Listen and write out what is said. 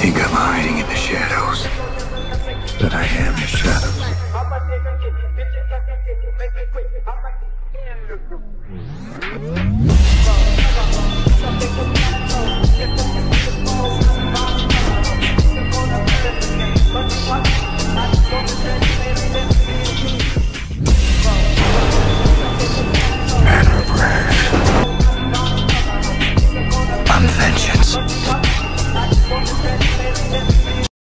think I'm hiding in the shadows, but I am the shadows. Mm -hmm.